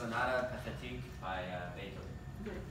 Sonata Pathétique by uh, Beethoven.